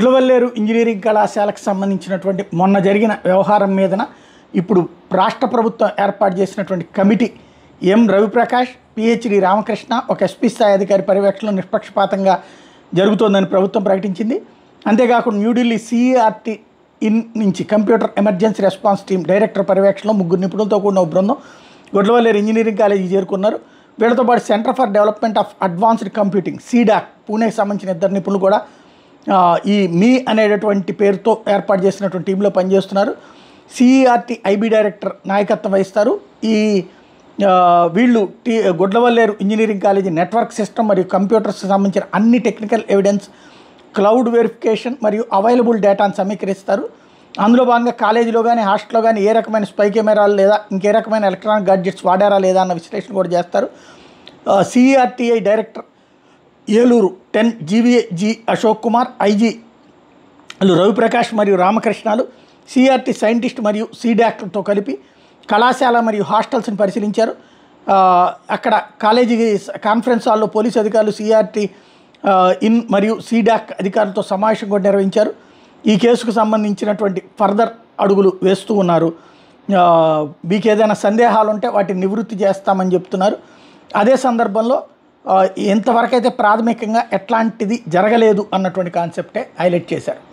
Gudlavalleru engineering కళాశాలకు సంబంధించినటువంటి మొన్న జరిగిన వ్యవహారం మీదన ఇప్పుడు రాష్ట్ర ప్రభుత్వం ఏర్పాటు చేసినటువంటి committee M Raviprakash PhD Ramakrishna ఒక ఎస్పీ స్థాయి అధికారి పర్యవేక్షణలో నిష్పక్షపాతంగా జరుగుతోందని ప్రభుత్వం ప్రకటించింది. అంతేకాకుండా న్యూఢిల్లీ సిఈఆర్టీ ఇన్ నుంచి computer emergency response team director పర్యవేక్షణలో ముగ్గురు నిపుణులతో కూడిన బృందం గొడ్లవల్లేరు ఇంజనీరింగ్ కాలేజీ చేరుకున్నారు. వీళ్ళతో పాటు centre for development of advanced computing CDAC పూణేకి సంబంధించిన ఇద్దరు నిపుణులు కూడా ఈ మీ అనేటటువంటి పేరుతో ఏర్పాటు చేసినటువంటి టీంలో పనిచేస్తున్నారు. సిఈఆర్టీ ఐబీ డైరెక్టర్ నాయకత్వం వహిస్తారు. ఈ వీళ్ళు tea Gudlavalleru engineering college network system మరియు కంప్యూటర్స్కి సంబంధించిన అన్ని టెక్నికల్ ఎవిడెన్స్ క్లౌడ్ వెరిఫికేషన్ మరియు అవైలబుల్ డేటాను సమీకరిస్తారు. అందులో భాగంగా కాలేజీలో కానీ హాస్టల్లో కానీ ఏ రకమైన స్పై కెమెరాలు లేదా ఇంకే రకమైన ఎలక్ట్రానిక్ గాడ్జెట్స్ వాడారా లేదా అన్న విశ్లేషణ కూడా చేస్తారు. సిఈఆర్టీఐ director Eluru ten GVA G Ashok Kumar IG Raviprakash మరియు రామకృష్ణాలు సిఆర్టీ సైంటిస్ట్ మరియు సీడాక్లతో కలిపి కళాశాల మరియు హాస్టల్స్ని పరిశీలించారు. అక్కడ కాలేజీ కాన్ఫరెన్స్ హాల్లో పోలీసు అధికారులు సిఆర్టీ ఇన్ మరియు సీడాక్ అధికారులతో సమావేశం కూడా నిర్వహించారు. ఈ కేసుకు సంబంధించినటువంటి ఫర్దర్ అడుగులు వేస్తూ ఉన్నారు. మీకు ఏదైనా సందేహాలు ఉంటే వాటిని నివృత్తి చేస్తామని చెప్తున్నారు. అదే సందర్భంలో ఇంతవరకైతే ప్రాథమికంగా ఎట్లాంటిది జరగలేదు అన్నటువంటి కాన్సెప్టే హైలైట్ చేశారు.